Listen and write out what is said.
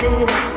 baby